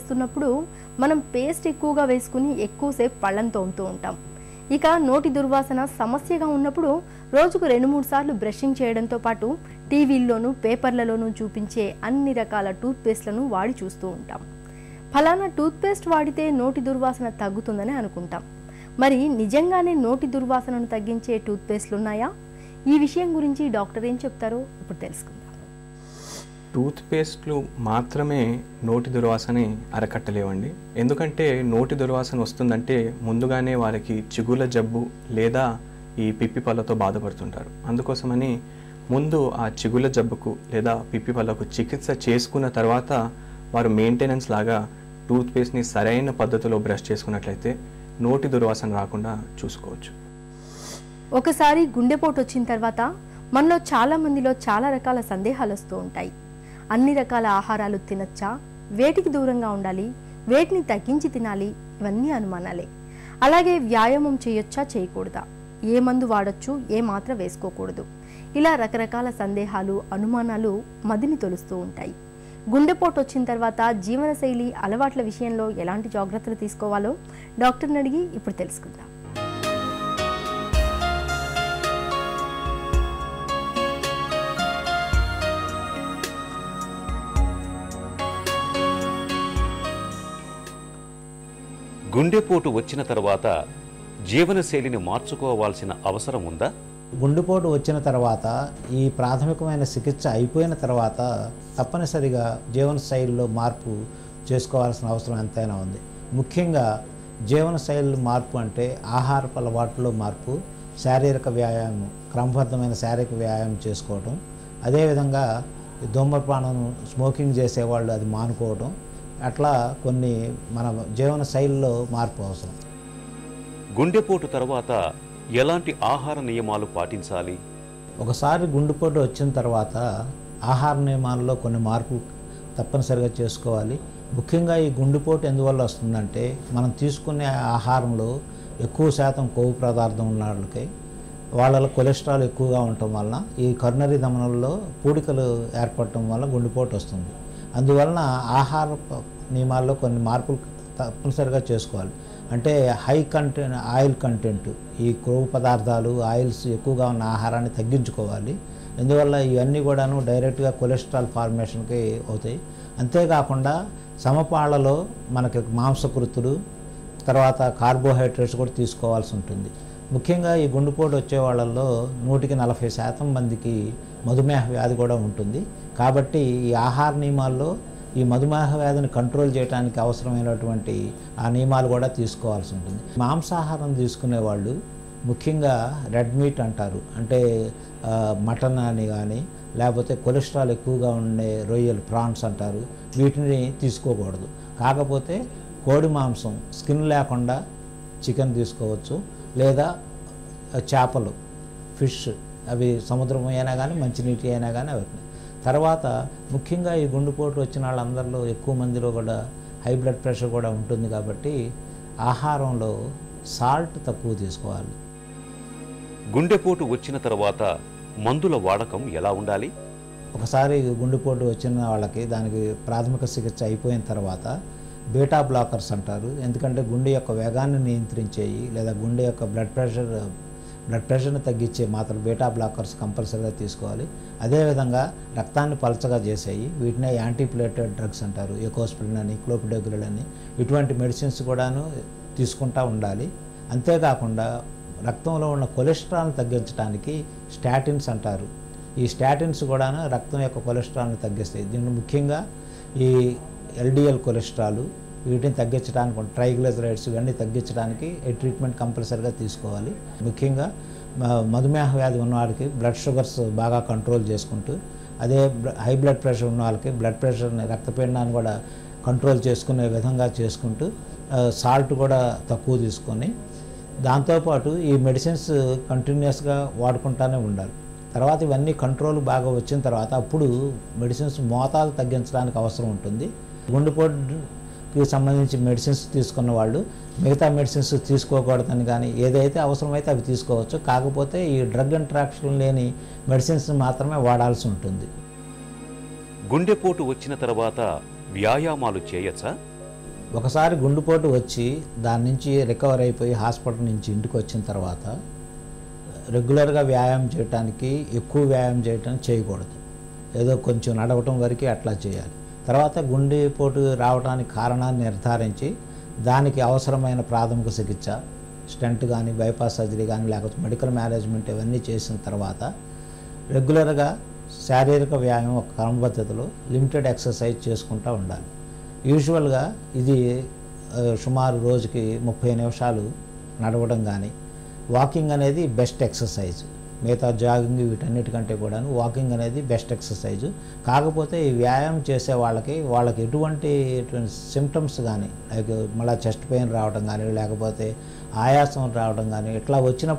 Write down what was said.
చేస్తున్నప్పుడు మనం పేస్ట్ ఎక్కువగా వేసుకుని ఎక్కువసేపు పళ్ళను తోముతూ ఉంటాం. ఇక నోటి దుర్వాసన సమస్యగా ఉన్నప్పుడు రోజుకు రెండు మూడు సార్లు బ్రషింగ్ చేయడంతో పాటు టీవీల్లోనూ పేపర్లలోనూ చూపించే అన్ని రకాల టూత్పేస్ట్లను వాడి చూస్తూ ఉంటాం. ఫలానా టూత్పేస్ట్ వాడితే నోటి దుర్వాసన తగ్గుతుందని అనుకుంటాం. మరి నిజంగానే నోటి దుర్వాసనను తగ్గించే టూత్పేస్ట్లు ఉన్నాయా ఈ విషయం గురించి డాక్టర్ ఏం చెప్తారో ఇప్పుడు తెలుసుకుందాం. టూత్పేస్ట్లు మాత్రమే నోటి దుర్వాసని అరకట్టలేవండి. ఎందుకంటే నోటి దుర్వాసన వస్తుందంటే ముందుగానే వారికి చిగుల జబ్బు లేదా ఈ పిప్పి పళ్ళతో బాధపడుతుంటారు. అందుకోసమని ముందు ఆ చిగుల జబ్బుకు లేదా పిప్పి పళ్ళకు చికిత్స చేసుకున్న తర్వాత వారు మెయింటెనెన్స్ లాగా టూత్పేస్ట్ని సరైన పద్ధతిలో బ్రష్ చేసుకున్నట్లయితే నోటి దుర్వాసన రాకుండా చూసుకోవచ్చు. ఒకసారి గుండెపోటు వచ్చిన తర్వాత మనలో చాలా మందిలో చాలా రకాల సందేహాలు వస్తూ ఉంటాయి. అన్ని రకాల ఆహారాలు తినచ్చా? వేటికి దూరంగా ఉండాలి? వేటిని తగ్గించి తినాలి? ఇవన్నీ అనుమానాలే. అలాగే వ్యాయామం చేయొచ్చా? చేయకూడదా? ఏ మందు వాడొచ్చు? ఏ మాత్ర వేసుకోకూడదు? ఇలా రకరకాల సందేహాలు అనుమానాలు మదిని తొలుస్తూ ఉంటాయి. గుండెపోటు వచ్చిన తర్వాత జీవనశైలి అలవాట్ల విషయంలో ఎలాంటి జాగ్రత్తలు తీసుకోవాలో డాక్టర్ని అడిగి ఇప్పుడు తెలుసుకుందాం. గుండెపోటు వచ్చిన తర్వాత జీవనశైలిని మార్చుకోవాల్సిన అవసరం ఉందా? గుండెపోటు వచ్చిన తర్వాత ఈ ప్రాథమికమైన చికిత్స అయిపోయిన తర్వాత తప్పనిసరిగా జీవన శైలిలో మార్పు చేసుకోవాల్సిన అవసరం ఎంతైనా ఉంది. ముఖ్యంగా జీవనశైలి మార్పు అంటే ఆహారపు అలవాట్లో మార్పు శారీరక వ్యాయామం క్రమబద్ధమైన శారీరక వ్యాయామం చేసుకోవడం అదేవిధంగా ధూమపానం స్మోకింగ్ చేసేవాళ్ళు అది మానుకోవడం అట్లా కొన్ని మన జీవన శైలిలో మార్పు అవసరం. గుండెపోటు తర్వాత ఎలాంటి ఆహార నియమాలు పాటించాలి? ఒకసారి గుండెపోటు వచ్చిన తర్వాత ఆహార నియమాల్లో కొన్ని మార్పు తప్పనిసరిగా చేసుకోవాలి. ముఖ్యంగా ఈ గుండెపోటు ఎందువల్ల వస్తుందంటే మనం తీసుకునే ఆహారంలో ఎక్కువ శాతం కొవ్వు పదార్థం ఉన్న వాళ్ళకి వాళ్ళలో కొలెస్ట్రాల్ ఎక్కువగా ఉండటం వలన ఈ కర్నరీ ధమనంలో పూడికలు ఏర్పడటం వల్ల గుండెపోటు వస్తుంది. అందువలన ఆహార నియమాల్లో కొన్ని మార్పులు తప్పనిసరిగా చేసుకోవాలి. అంటే హై కంటెంట్ ఆయిల్ కంటెంట్ ఈ క్రొవ్వు పదార్థాలు ఆయిల్స్ ఎక్కువగా ఉన్న ఆహారాన్ని తగ్గించుకోవాలి. ఎందువల్ల ఇవన్నీ కూడాను డైరెక్ట్గా కొలెస్ట్రాల్ ఫార్మేషన్కి అవుతాయి. అంతేకాకుండా సమపాళ్ళలో మనకి మాంసకృతులు తర్వాత కార్బోహైడ్రేట్స్ కూడా తీసుకోవాల్సి ఉంటుంది. ముఖ్యంగా ఈ గుండెపోటు వచ్చే వాళ్ళల్లో నూటికి నలభై శాతం మందికి మధుమేహ వ్యాధి కూడా ఉంటుంది. కాబట్టి ఈ ఆహార నియమాల్లో ఈ మధుమేహ వ్యాధిని కంట్రోల్ చేయడానికి అవసరమైనటువంటి ఆ నియమాలు కూడా తీసుకోవాల్సి ఉంటుంది. మాంసాహారం తీసుకునే వాళ్ళు ముఖ్యంగా రెడ్ మీట్ అంటారు. అంటే మటన్ అని కానీ లేకపోతే కొలెస్ట్రాల్ ఎక్కువగా ఉండే రొయ్యలు ప్రాన్స్ అంటారు. వీటిని తీసుకోకూడదు. కాకపోతే కోడి మాంసం స్కిన్ లేకుండా చికెన్ తీసుకోవచ్చు. లేదా చేపలు ఫిష్ అవి సముద్రం అయినా కానీ మంచినీటి అయినా కానీ అవి తర్వాత ముఖ్యంగా ఈ గుండెపోటు వచ్చిన వాళ్ళందరిలో ఎక్కువ మందిలో కూడా హై బ్లడ్ ప్రెషర్ కూడా ఉంటుంది కాబట్టి ఆహారంలో సాల్ట్ తక్కువ తీసుకోవాలి. గుండెపోటు వచ్చిన తర్వాత మందుల వాడకం ఎలా ఉండాలి? ఒకసారి గుండెపోటు వచ్చిన వాళ్ళకి దానికి ప్రాథమిక చికిత్స అయిపోయిన తర్వాత బీటా బ్లాకర్స్ అంటారు. ఎందుకంటే గుండె యొక్క వేగాన్ని నియంత్రించేవి లేదా గుండె యొక్క బ్లడ్ ప్రెషర్ బ్లడ్ ప్రెషర్ని తగ్గించే మాత్రం బీటా బ్లాకర్స్ కంపల్సరీగా తీసుకోవాలి. అదేవిధంగా రక్తాన్ని పలచగా చేసేవి వీటినే యాంటీప్లేటెడ్ డ్రగ్స్ అంటారు. ఎకోస్ప్రిన్ అని క్లోపిడోగ్రిల్ అని. ఇటువంటి మెడిసిన్స్ కూడాను తీసుకుంటూ ఉండాలి. అంతేకాకుండా రక్తంలో ఉన్న కొలెస్ట్రాల్ని తగ్గించడానికి స్టాటిన్స్ అంటారు. ఈ స్టాటిన్స్ కూడాను రక్తం యొక్క కొలెస్ట్రాల్ని తగ్గిస్తాయి. దీన్ని ముఖ్యంగా ఈ ఎల్డిఎల్ కొలెస్ట్రాల్ వీటిని తగ్గించడానికి ట్రైగ్లిజరైడ్స్ ఇవన్నీ తగ్గించడానికి ఈ ట్రీట్మెంట్ కంపల్సరీగా తీసుకోవాలి. ముఖ్యంగా మ- మధుమేహ వ్యాధి ఉన్నవాడికి బ్లడ్ షుగర్స్ బాగా కంట్రోల్ చేసుకుంటూ అదే హై బ్లడ్ ప్రెషర్ ఉన్న వాళ్ళకి బ్లడ్ ప్రెషర్ని రక్తపీడనాన్ని కూడా కంట్రోల్ చేసుకునే విధంగా చేసుకుంటూ సాల్ట్ కూడా తక్కువ తీసుకొని దాంతోపాటు ఈ మెడిసిన్స్ కంటిన్యూస్గా వాడుకుంటూనే ఉండాలి. తర్వాత ఇవన్నీ కంట్రోల్ బాగా వచ్చిన తర్వాత అప్పుడు మెడిసిన్స్ మోతాదు తగ్గించడానికి అవసరం ఉంటుంది. గుండెపోటు గుండెపోటుకి సంబంధించి మెడిసిన్స్ తీసుకున్న వాళ్ళు మిగతా మెడిసిన్స్ తీసుకోకూడదని కానీ ఏదైతే అవసరమైతే అవి తీసుకోవచ్చు. కాకపోతే ఈ డ్రగ్ ఇంట్రాక్షన్ లేని మెడిసిన్స్ మాత్రమే వాడాల్సి ఉంటుంది. గుండెపోటు వచ్చిన తర్వాత వ్యాయామాలు చేయొచ్చా? ఒకసారి గుండెపోటు వచ్చి దాని నుంచి రికవర్ అయిపోయి హాస్పిటల్ నుంచి ఇంటికి వచ్చిన తర్వాత రెగ్యులర్గా వ్యాయామం చేయడానికి ఎక్కువ వ్యాయామం చేయటానికి చేయకూడదు. ఏదో కొంచెం నడవటం వరకు అట్లా చేయాలి. తర్వాత గుండెపోటు రావడానికి కారణాన్ని నిర్ధారించి దానికి అవసరమైన ప్రాథమిక చికిత్స స్టెంట్ కానీ బైపాస్ సర్జరీ కానీ లేకపోతే మెడికల్ మేనేజ్మెంట్ ఇవన్నీ చేసిన తర్వాత రెగ్యులర్గా శారీరక వ్యాయామం ఒక క్రమపద్ధతిలో లిమిటెడ్ ఎక్సర్సైజ్ చేసుకుంటూ ఉండాలి. యూజువల్గా ఇది సుమారు రోజుకి ముప్పై నిమిషాలు నడవడం కానీ వాకింగ్ అనేది బెస్ట్ ఎక్సర్సైజ్. మిగతా జాగింగ్ వీటన్నిటికంటే కూడా వాకింగ్ అనేది బెస్ట్ ఎక్సర్సైజ్. కాకపోతే ఈ వ్యాయామం చేసే వాళ్ళకి వాళ్ళకి ఎటువంటి సిమ్టమ్స్ కానీ లైక్ మళ్ళీ చెస్ట్ పెయిన్ రావడం కానీ లేకపోతే ఆయాసం రావడం కానీ ఇట్లా వచ్చినప్పుడు